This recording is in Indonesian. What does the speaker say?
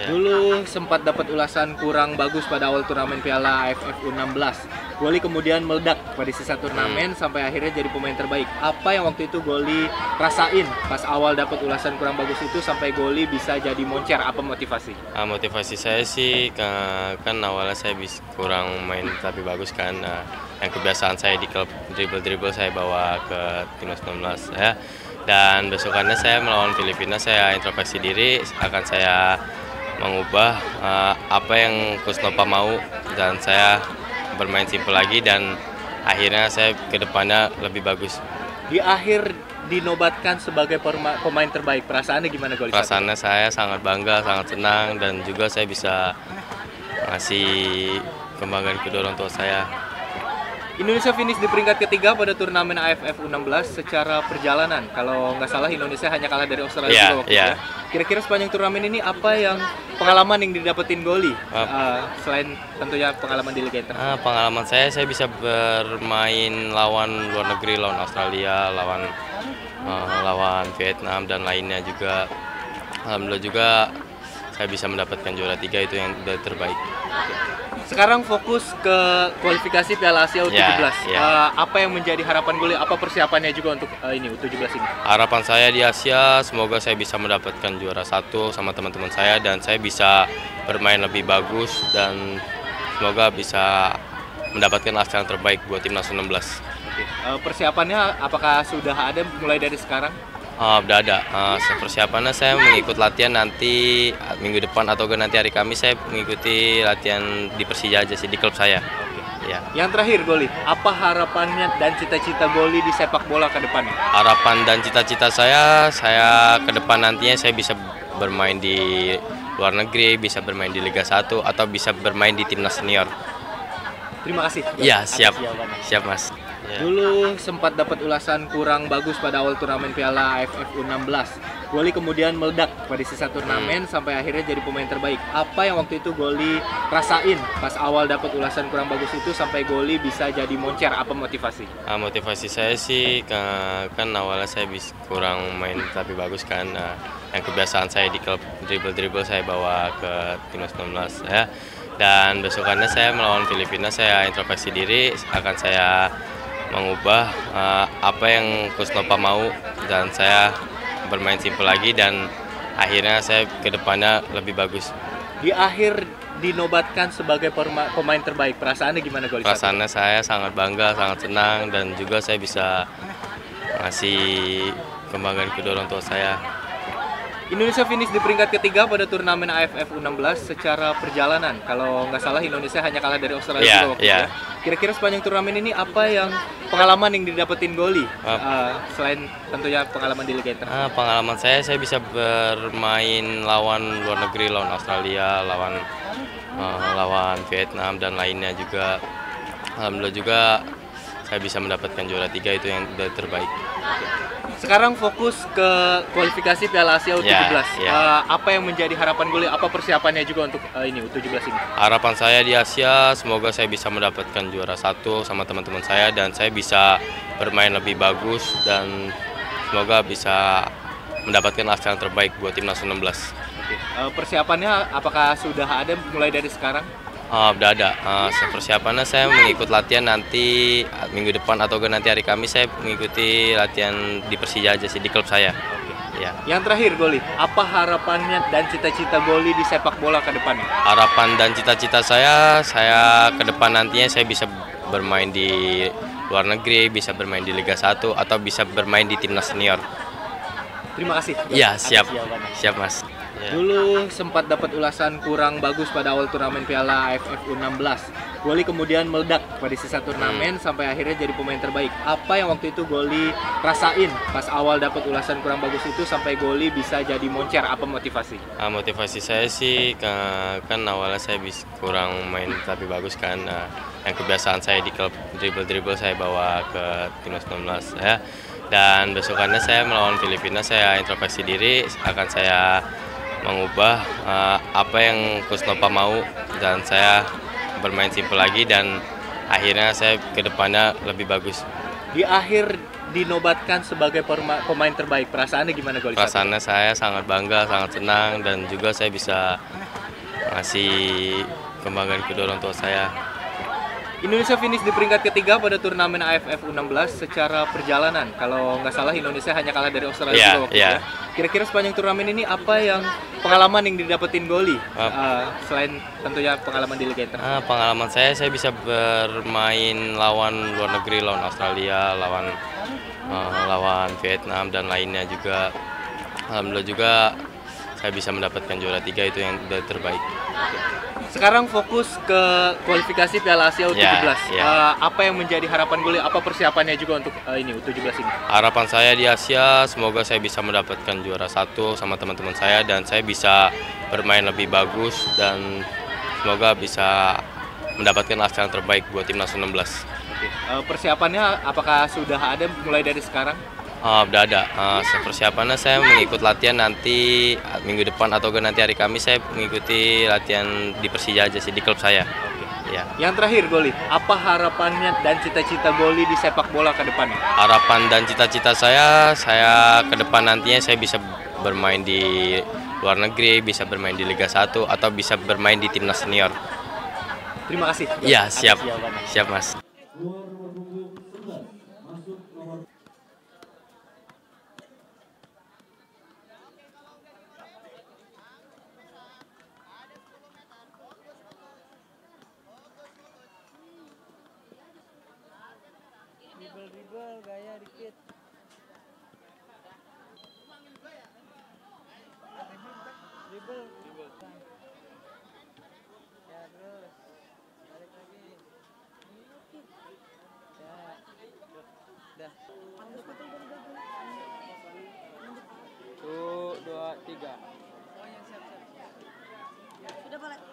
Ya. Dulu sempat dapat ulasan kurang bagus pada awal turnamen Piala AFF U16. Goli kemudian meledak pada sisa turnamen sampai akhirnya jadi pemain terbaik. Apa yang waktu itu Goli rasain pas awal dapat ulasan kurang bagus itu sampai Goli bisa jadi moncer? Apa motivasi? Ah, motivasi saya sih ke- kan awalnya saya bis, kurang main tapi bagus kan. Nah, yang kebiasaan saya di klub dribble-dribble saya bawa ke timnas 19 ya. Dan besokannya saya melawan Filipina saya introspeksi diri akan saya mengubah eh, apa yang Nova mau dan saya bermain simpel lagi dan akhirnya saya ke depannya lebih bagus. Di akhir dinobatkan sebagai pemain terbaik. Perasaannya gimana Goli? Perasaannya saya sangat bangga, sangat senang dan juga saya bisa ngasih kebanggaan kedua orang tua saya. Indonesia finish di peringkat ketiga pada turnamen AFF U16 secara perjalanan. Kalau nggak salah Indonesia hanya kalah dari Australia juga waktu iya. itu ya. Kira-kira sepanjang turnamen ini apa yang pengalaman yang didapetin Goli? Uh, selain tentunya pengalaman di Liga. Ah, pengalaman saya saya bisa bermain lawan luar negeri, lawan Australia, lawan eh, lawan Vietnam dan lainnya juga. Alhamdulillah juga saya bisa mendapatkan juara tiga itu yang terbaik. Sekarang fokus ke kualifikasi Piala Asia U17. Ya, ya. Uh, apa yang menjadi harapan Goli? Apa persiapannya juga untuk uh, ini U17 ini? Harapan saya di Asia semoga saya bisa mendapatkan juara satu sama teman-teman saya dan saya bisa bermain lebih bagus dan semoga bisa mendapatkan hasil yang terbaik buat timnas 16. Oke. Uh, persiapannya apakah sudah ada mulai dari sekarang? Ah, udah ada. Se- persiapannya saya mengikut latihan nanti ah, minggu depan atau nanti hari Kamis saya mengikuti latihan di Persija aja sih di klub saya. Ya. Yang terakhir Goli, apa harapannya dan cita-cita Goli di sepak bola ke depannya? Harapan dan cita-cita saya saya ke depan nantinya saya bisa bermain di luar negeri, bisa bermain di Liga 1 atau bisa bermain di timnas senior. Terima kasih. Iya, atas siap. Siap, Mas. Ya. Dulu sempat dapat ulasan kurang bagus pada awal turnamen Piala AFF U16. Goli kemudian meledak pada sisa turnamen sampai akhirnya jadi pemain terbaik. Apa yang waktu itu Goli rasain pas awal dapat ulasan kurang bagus itu sampai Goli bisa jadi moncer? Apa motivasi? Ah, motivasi saya sih ke- kan awalnya saya bis, kurang main tapi bagus kan. Nah, yang kebiasaan saya di klub dribble-dribble saya bawa ke timnas 19 ya. Dan besokannya saya melawan Filipina saya introspeksi diri akan saya mengubah eh, apa yang Nova mau dan saya bermain simpel lagi dan akhirnya saya ke depannya lebih bagus. Di akhir dinobatkan sebagai pemain terbaik. Perasaannya gimana Goli? Perasaannya saya sangat bangga, sangat senang dan juga saya bisa ngasih kebanggaan kedua orang tua saya. Indonesia finish di peringkat ketiga pada turnamen AFF U16 secara perjalanan. Kalau nggak salah Indonesia hanya kalah dari Australia juga waktu iya. itu ya. Kira-kira sepanjang turnamen ini apa yang pengalaman yang didapetin Goli? Ap- Uh, selain tentunya pengalaman di Liga Inter. Ah, pengalaman saya saya bisa bermain lawan luar negeri, lawan Australia, lawan eh, lawan Vietnam dan lainnya juga. Alhamdulillah juga saya bisa mendapatkan juara tiga itu yang terbaik. Sekarang fokus ke kualifikasi Piala Asia U17. Ya, ya. Uh, apa yang menjadi harapan Goli? Apa persiapannya juga untuk uh, ini U17 ini? Harapan saya di Asia semoga saya bisa mendapatkan juara satu sama teman-teman saya dan saya bisa bermain lebih bagus dan semoga bisa mendapatkan hasil yang terbaik buat timnas 16. Oke. Uh, persiapannya apakah sudah ada mulai dari sekarang? Ah, udah ada. Ah, se- persiapannya saya mengikut latihan nanti ah, minggu depan atau nanti hari Kamis saya mengikuti latihan di Persija aja sih di klub saya. Ya. Yang terakhir Goli, apa harapannya dan cita-cita Goli di sepak bola ke depannya? Harapan dan cita-cita saya saya ke depan nantinya saya bisa bermain di luar negeri, bisa bermain di Liga 1 atau bisa bermain di timnas senior. Terima kasih. Iya, atas siap. Siap, Mas. Ya. Dulu sempat dapat ulasan kurang bagus pada awal turnamen Piala AFF U16. Goli kemudian meledak pada sisa turnamen sampai akhirnya jadi pemain terbaik. Apa yang waktu itu Goli rasain pas awal dapat ulasan kurang bagus itu sampai Goli bisa jadi moncer? Apa motivasi? Ah, motivasi saya sih kan awalnya saya bis, kurang main tapi bagus kan. Nah, yang kebiasaan saya di klub dribble-dribble saya bawa ke timnas 19 ya. Dan besokannya saya melawan Filipina saya introspeksi diri akan saya mengubah eh, apa yang Nova mau dan saya bermain simpel lagi dan akhirnya saya ke depannya lebih bagus. Di akhir dinobatkan sebagai pemain terbaik. Perasaannya gimana Goli? Perasaannya saya sangat bangga, sangat senang dan juga saya bisa ngasih kebanggaan kedua orang tua saya. Indonesia finish di peringkat ketiga pada turnamen AFF U16 secara perjalanan. Kalau nggak salah Indonesia hanya kalah dari Australia Iya, juga waktu iya. itu ya. Kira-kira sepanjang turnamen ini apa yang pengalaman yang didapetin Goli? Ah. Uh, selain tentunya pengalaman di Liga Internasional. Ah, pengalaman saya, saya bisa bermain lawan luar negeri, lawan Australia, lawan eh, lawan Vietnam dan lainnya juga. Alhamdulillah juga saya bisa mendapatkan juara tiga itu yang udah terbaik. Sekarang fokus ke kualifikasi Piala Asia U17. Ya, ya. Uh, apa yang menjadi harapan Goli? Apa persiapannya juga untuk uh, ini U17 ini? Harapan saya di Asia, semoga saya bisa mendapatkan juara satu sama teman-teman saya dan saya bisa bermain lebih bagus dan semoga bisa mendapatkan hasil yang terbaik buat timnas U16. Oke. Uh, persiapannya apakah sudah ada mulai dari sekarang? Ah, udah ada. Ah, persiapannya saya mengikut latihan nanti ah, minggu depan atau ke nanti hari Kamis saya mengikuti latihan di Persija aja sih di klub saya. Ya. Yang terakhir Goli, apa harapannya dan cita-cita Goli di sepak bola ke depannya? Harapan dan cita-cita saya, saya ke depan nantinya saya bisa bermain di luar negeri, bisa bermain di Liga 1 atau bisa bermain di timnas senior. Terima kasih. Iya, atas siap. Siap, Mas. Bel, gaya dikit. Dribble. Dribble. Ya terus balik lagi. Ya. Dah. tuh dua, tiga. Oh, yang siap, siap. Sudah balik.